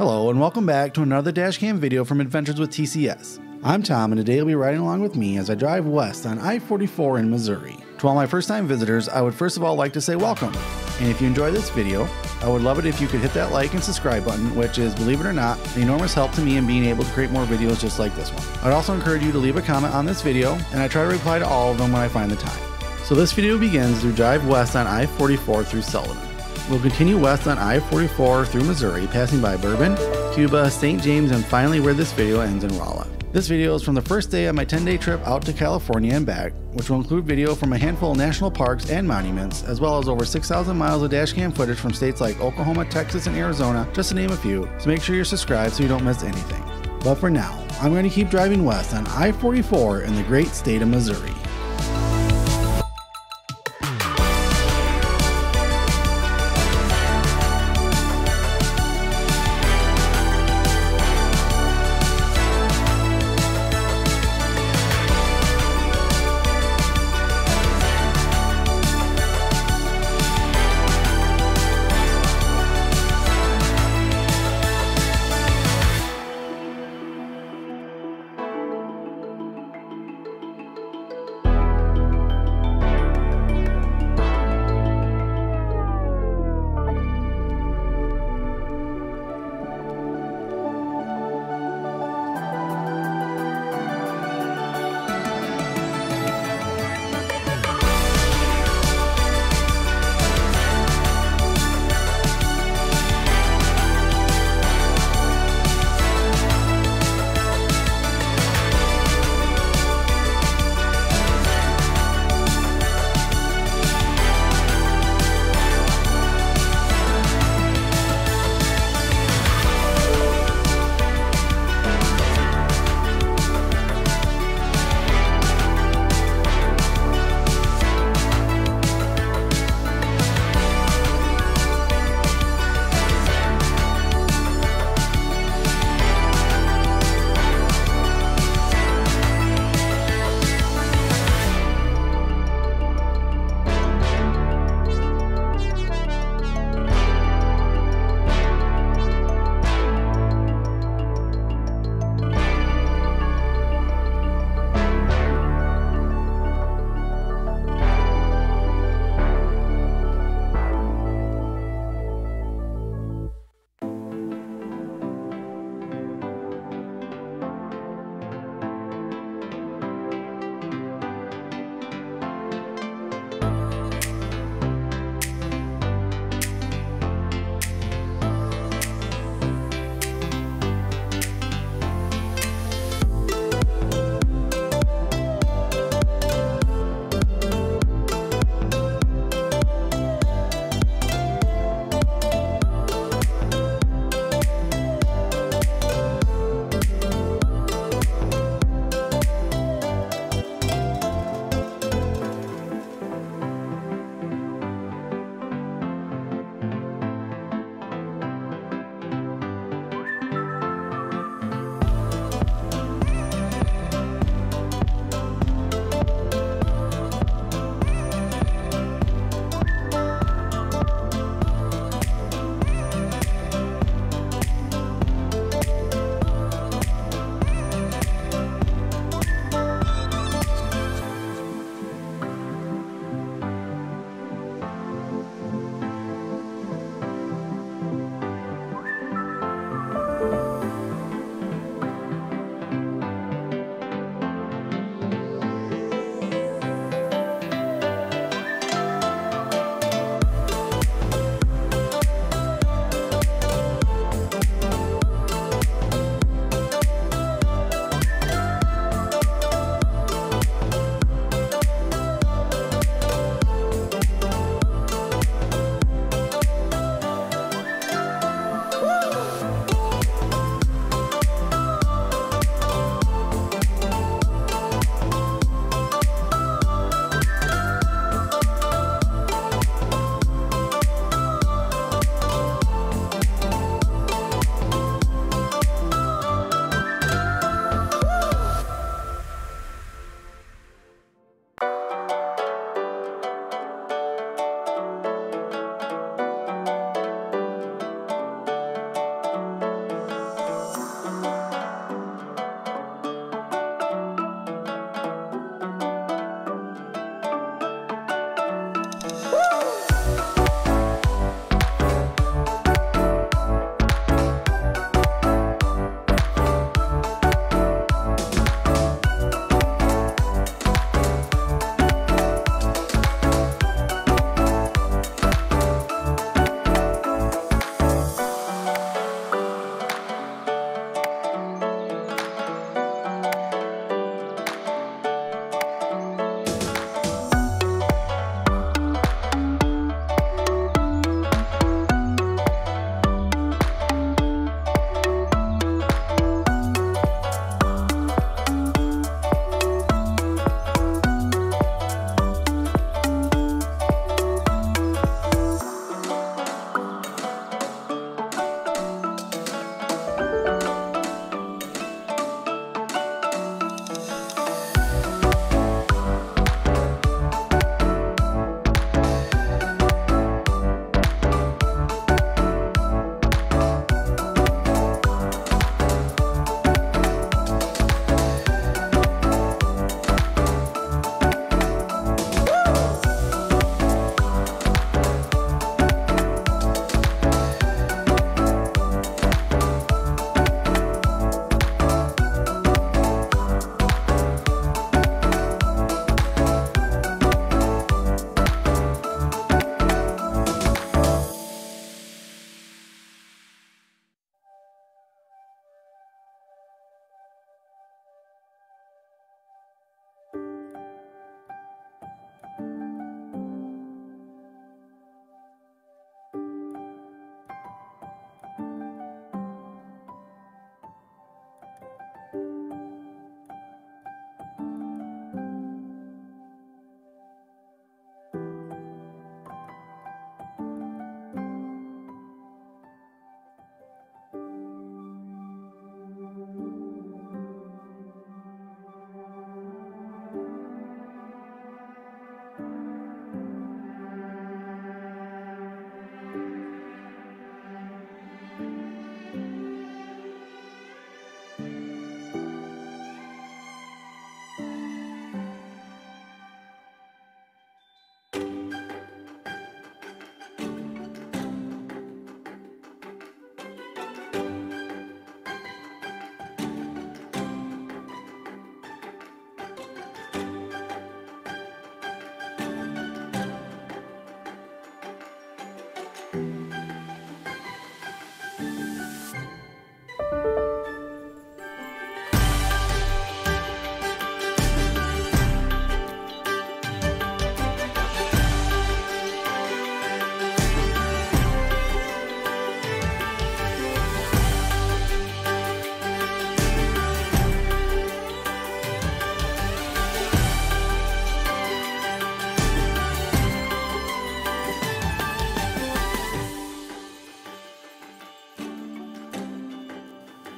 Hello, and welcome back to another dashcam video from Adventures with TCS. I'm Tom, and today you'll be riding along with me as I drive west on I 44 in Missouri. To all my first time visitors, I would first of all like to say welcome. And if you enjoy this video, I would love it if you could hit that like and subscribe button, which is, believe it or not, an enormous help to me in being able to create more videos just like this one. I'd also encourage you to leave a comment on this video, and I try to reply to all of them when I find the time. So this video begins through drive west on I 44 through Sullivan. We'll continue west on I-44 through Missouri, passing by Bourbon, Cuba, St. James, and finally where this video ends in Rolla. This video is from the first day of my 10-day trip out to California and back, which will include video from a handful of national parks and monuments, as well as over 6,000 miles of dashcam footage from states like Oklahoma, Texas, and Arizona, just to name a few, so make sure you're subscribed so you don't miss anything. But for now, I'm going to keep driving west on I-44 in the great state of Missouri.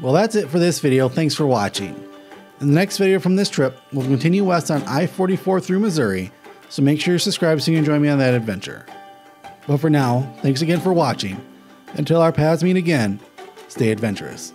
Well, that's it for this video. Thanks for watching. In the next video from this trip, we'll continue west on I 44 through Missouri, so make sure you're subscribed so you can join me on that adventure. But for now, thanks again for watching. Until our paths meet again, stay adventurous.